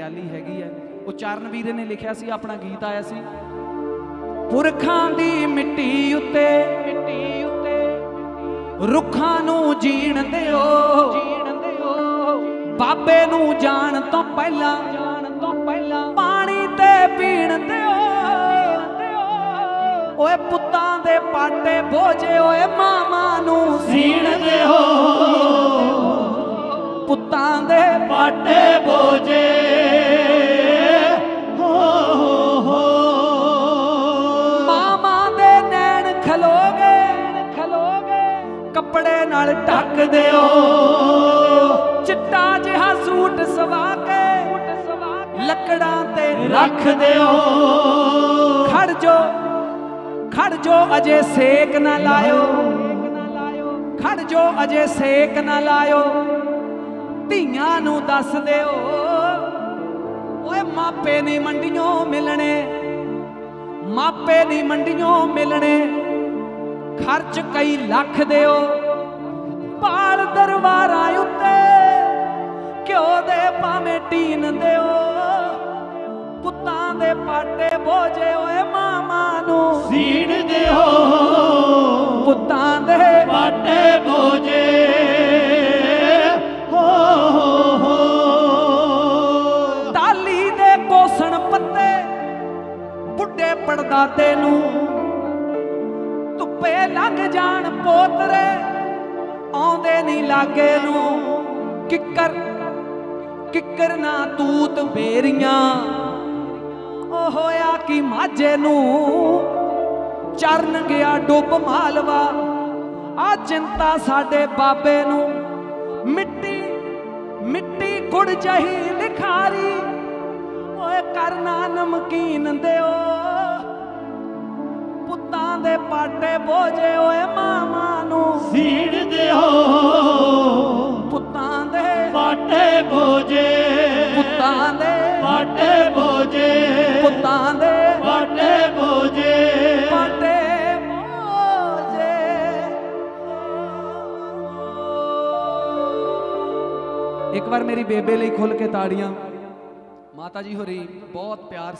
ਹਰਿਆਲੀ ਹੈਗੀ ਹੈ। ਉਹ ਚਰਨ ਵੀਰੇ ਨੇ ਲਿਖਿਆ ਸੀ, ਆਪਣਾ ਗੀਤ ਆਇਆ ਸੀ। ਪੁਰਖਾਂ ਦੀ ਮਿੱਟੀ ਉੱਤੇ ਮਿੱਟੀ ਉੱਤੇ ਰੁੱਖਾਂ ਨੂੰ ਜੀਣ ਦਿਓ। ਜੀਣ ਦਿਓ। ਬਾਬੇ ਨੂੰ ਜਾਣ ਤੋਂ ਪਹਿਲਾਂ, ਜਾਣ ਤੋਂ ਪਹਿਲਾਂ। ਪਾਣੀ ਤੇ ਪੀਣ ਦਿਓ। ਓਏ ਪੁੱਤਾਂ ਦੇ ਪਾਟੇ ਬੋਝੇ ਓਏ ਮਾਮਾ ਨੂੰ ਸੀਣ ਦਿਓ। ਨਾਲ ਢੱਕ ਦਿਓ। ਚਿੱਟਾ ਜਿਹਾ ਸੂਟ ਸਵਾ ਕੇ ਲੱਕੜਾਂ ਤੇ ਰੱਖ ਦਿਓ। ਖੜ ਜੋ ਖੜ ਜੋ ਅਜੇ ਸੇਕ ਨਾ ਲਾਇਓ। ਖੜ ਜੋ ਅਜੇ ਸੇਕ ਨਾ ਲਾਇਓ। ਧੀਆਂ ਨੂੰ ਦੱਸ ਦਿਓ, ਓਏ ਮਾਪੇ ਨਹੀਂ ਮੰਡੀਆਂ ਮਿਲਣੇ। ਮਾਪੇ ਨਹੀਂ ਮੰਡੀਆਂ ਮਿਲਣੇ। ਖਰਚ ਕਈ ਲੱਖ ਦਿਓ। ਪਾਲ ਦਰਬਾਰਾਂ ਉੱਤੇ। ਘਿਓ ਦੇ ਭਾਵੇਂ ਟੀਨ ਦਿਓ ਪੁੱਤਾਂ ਦੇ ਪਾਟੇ ਬੋਝੇ ਓਏ ਮਾਮਾ ਨੂੰ। ਸੀੜ ਦਿਓ ਪੁੱਤਾਂ ਦੇ ਪਾਟੇ ਬੋਝੇ। ਹੋ ਹੋ ਟਾਲੀ ਦੇ ਕੋਸਣ ਪੱਤੇ ਬੁੱਢੇ ਪੜਦਾਦੇ ਨੂੰ। ਧੁੱਪੇ ਲੰਘ ਜਾਣ ਪੋਤਰੇ ਆਉਂਦੇ ਨਹੀਂ ਲਾਗੇ ਨੂੰ। ਕਿੱਕਰ ਕਿੱਕਰ ਨਾ ਤੂਤ ਬੇਰੀਆਂ ਉਹ ਹੋਇਆ ਕਿ ਮਾਝੇ ਨੂੰ। ਚਰਨ ਗਿਆ ਡੁੱਬ ਮਾਲਵਾ। ਆ ਚਿੰਤਾ ਸਾਡੇ ਬਾਬੇ ਨੂੰ। ਮਿੱਟੀ ਮਿੱਟੀ ਕੁੜ ਜਹੀ ਲਿਖਾਰੀ। ਓਏ ਕਰਨਾ ਨਮਕੀਨ ਦਿਓ। ਪੁੱਤਾਂ ਦੇ ਪਾਟੇ ਬੋਝੇ ਓਏ ਪਾਟੇ ਬੋਝੇ ਪੁੱਤਾਂ ਦੇ। ਪਾਟੇ ਬੋਝੇ ਪੁੱਤਾਂ ਦੇ। ਪਾਟੇ ਬੋਝੇ ਪਾਟੇ ਬੋਝੇ ਇੱਕ ਵਾਰ ਮੇਰੀ ਬੇਬੇ ਲਈ ਖੁੱਲ ਕੇ ਤਾੜੀਆਂ। ਮਾਤਾ ਜੀ ਹੋਰੀ ਬਹੁਤ ਪਿਆਰ